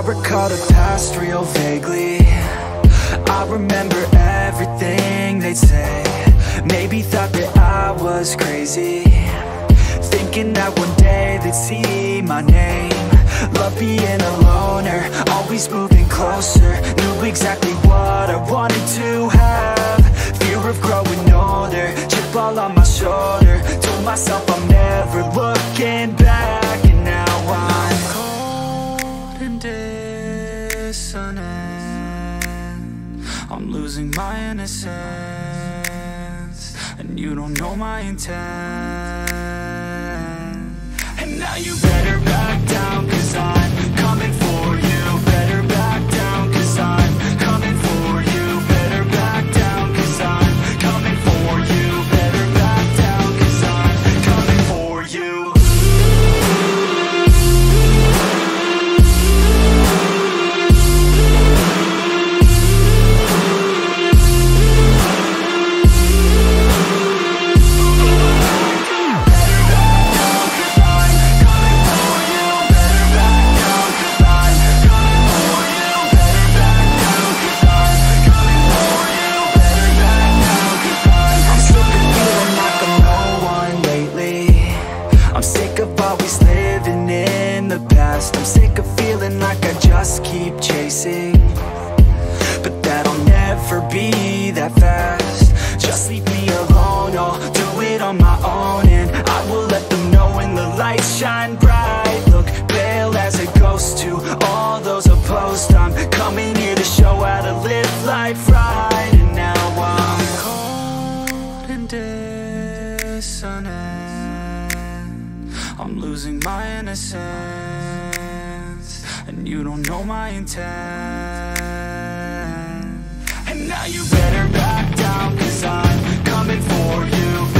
I recall the past real vaguely. I remember everything they'd say. Maybe thought that I was crazy. Thinking that one day they'd see my name. Love being a loner, always moving closer. Knew exactly what I wanted to have. Fear of growing older, chip all on my shoulder. Told myself I'm never looking back losing my innocence And you don't know my intent. And now you better it on my own And I will let them know when the lights shine bright. Look pale as a ghost to all those opposed. I'm coming here to show how to live life right And now I'm cold and dissonant. I'm losing my innocence And you don't know my intent. And now you better back down Cause I'm coming for you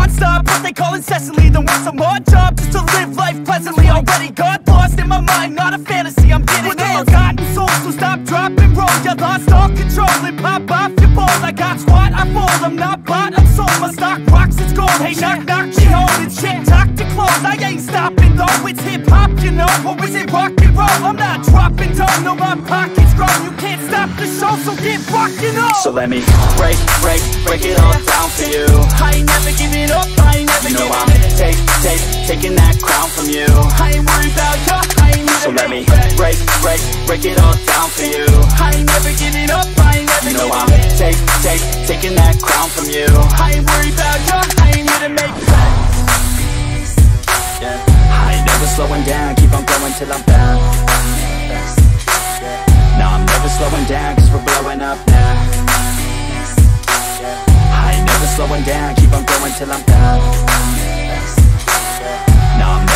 non-stop. What they call incessantly than work some odd job just to live life pleasantly. Already got lost in my mind, not a fantasy. I'm getting with a forgotten soul, so stop, drop, and roll. You lost all control and pop off your ball. I got squat, I fold. I'm not bought, I'm sold. My stock rocks, it's gold. Hey, knock, knock, she holding shit. Talk to close, I ain't stopping though. It's hip hop, you know, or is it rock and roll? I'm not dropping down, no, my pocket's grown. You can't stop the show, so get rockin' on. So let me break, break, break it all down for you. I ain't never giving up, I ain't never You know giving I'm take, take, taking that crown from you. I ain't worried about you, I ain't So let me break, break, break it all down for you. I ain't never giving up, I ain't never You know I'm take, take, taking that crown from you. I ain't worried about you, I ain't here to make. Yeah. I ain't never slowing down, keep on going till I'm down. Never slowing down, cause we're blowing up now. I ain't never slowing down, keep on going till I'm down.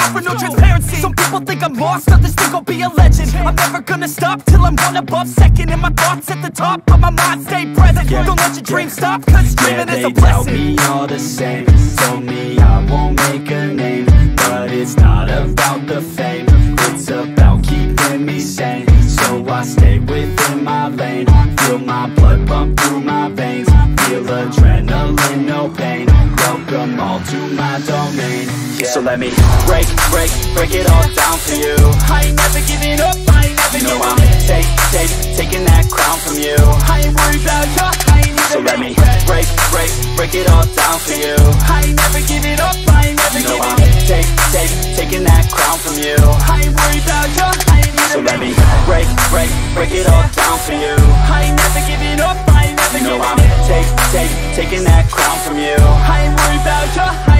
offer no transparency. Some people think I'm lost, others think I'll be a legend. I'm never gonna stop till I'm one above second And my thoughts at the top, but my mind. Stay present. Don't let your dreams stop, cause Yeah, dreaming is they a blessing. me all the same. Told me I won't make a name break, it all down for you I ain't never giving up, I ain't never You know giving I'm take, take, taking that crown from you I ain't worried about you, I ain't So let me break, break, break it all down for you I ain't never giving up, I ain't never You know giving I'm take, take, taking that crown from you I ain't worried about you, I ain't So let me break, break, break it all down for you I ain't never giving up, I ain't never You know giving I'm take, take, taking that crown from you I ain't worried about you, I ain't even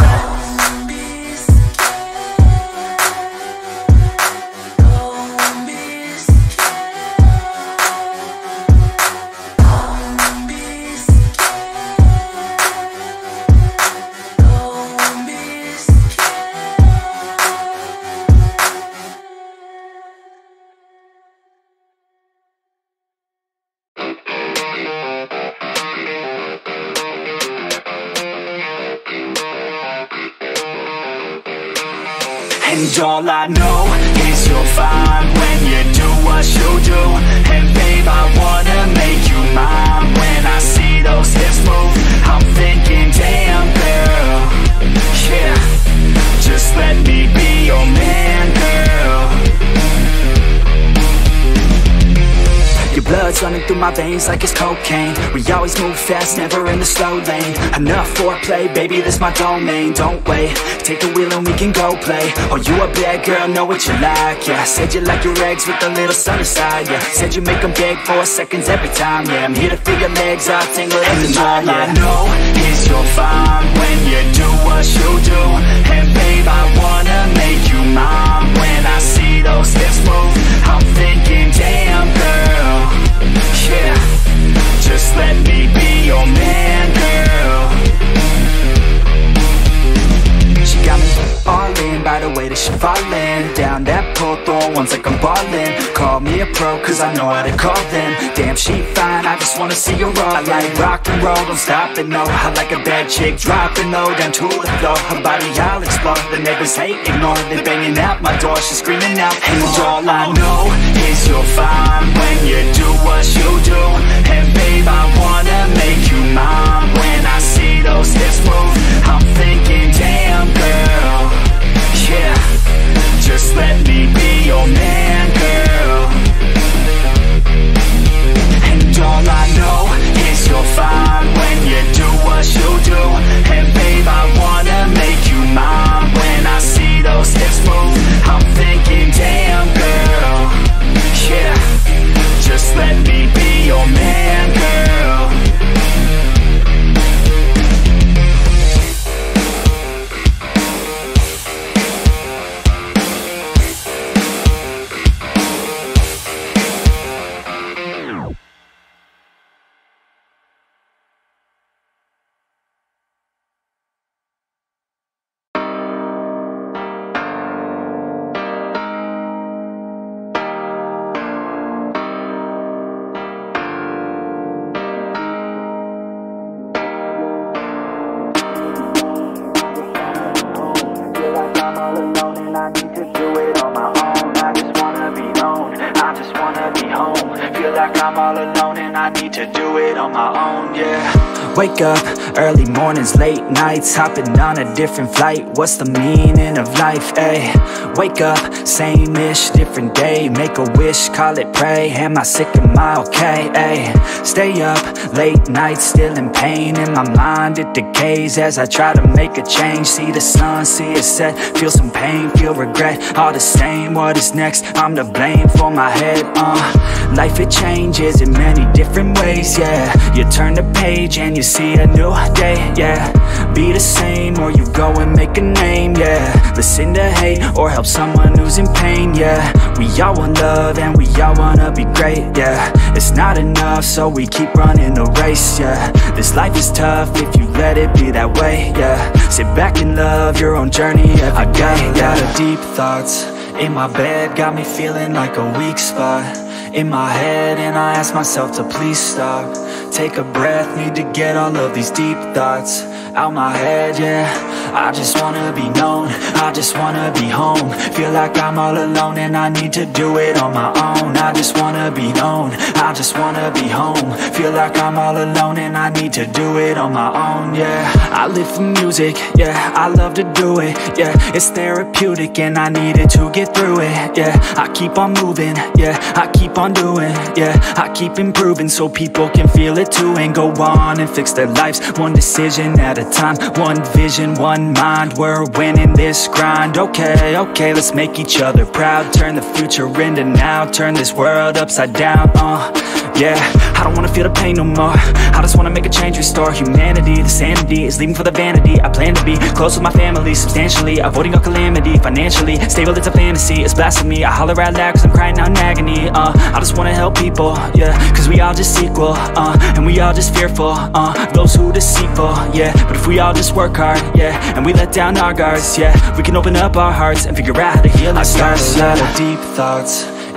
all I know is you'll find when you do what you do my veins like it's cocaine. We always move fast, never in the slow lane. Enough foreplay, baby, this my domain. Don't wait, take the wheel and we can go play. Oh, you a bad girl, know what you like, yeah. Said you like your eggs with a little sunny side, yeah. Said you make them beg for seconds every time, yeah. I'm here to your legs all tingled in the night, yeah. I know is you're fine when you do what you do. And babe, I wanna make you mine When I see those hips move, I'm thinking, damn just let me be your man, the way that she fallin' Down that pole, throwing ones like I'm ballin' Call me a pro, cause I know how to call them. Damn, she fine, I just wanna see her all I like rock and roll, don't stop it, no I like a bad chick, dropping low. Down to the floor Her body, I'll explore, the neighbors hate, ignore They banging at my door, she's screaming out And all I know is you're fine When you do what you do. And babe, I wanna make you mine When I see those hips move. I'm thinking, let me be your man, I'm all alone and I need to do it on my own, yeah. Wake up, early mornings, late nights Hopping on a different flight. What's the meaning of life, ayy? Wake up, same-ish, different day. Make a wish, call it pray. Am I sick, am I okay, ayy? Stay up, late nights, still in pain. In my mind, it decays As I try to make a change. See the sun, see it set. Feel some pain, feel regret. All the same, what is next? I'm to blame for my head, uh. Life, it changes in many different ways, yeah. You turn the page and you see a new day, yeah. Be the same or you go and make a name, yeah. Listen to hate or help someone who's in pain, yeah. We all want love and we all wanna be great, yeah. It's not enough so we keep running the race, yeah. This life is tough if you let it be that way, yeah. Sit back and love your own journey every I got a lot of deep thoughts in my bed Got me feeling like a weak spot in my head And I ask myself to please stop. Take a breath, need to get all of these deep thoughts out my head, yeah. I just wanna be known, I just wanna be home. Feel like I'm all alone and I need to do it on my own. I just wanna be known, I just wanna be home. Feel like I'm all alone and I need to do it on my own, yeah. I live for music, yeah, I love to do it, yeah. It's therapeutic and I need it to get through it, yeah. I keep on moving, yeah, I keep on doing, yeah. I keep improving so people can feel it too And go on and fix their lives, one decision at a time One vision, one mind, we're winning this grind. Okay, okay, let's make each other proud. Turn the future into now, turn this world upside down, uh yeah, I don't wanna feel the pain no more. I just wanna make a change, restore humanity. The sanity is leaving for the vanity. I plan to be close with my family substantially Avoiding all calamity, financially. Stable, it's a fantasy, it's blasphemy. I holler out loud cause I'm crying out in agony. Uh, I just wanna help people, yeah Cause we all just equal, uh, and we all just fearful uh, Those who deceitful, yeah. But if we all just work hard, yeah And we let down our guards, yeah We can open up our hearts and figure out how to heal our scars I got a lot of deep thoughts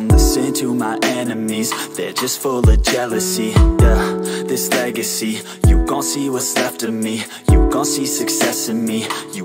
Don't listen to my enemies. They're just full of jealousy Yeah, this legacy. You gon' see what's left of me. You gon' see success in me. You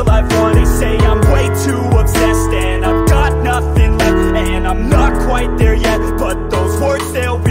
I've won They say I'm way too obsessed And I've got nothing left And I'm not quite there yet But those words, they'll regret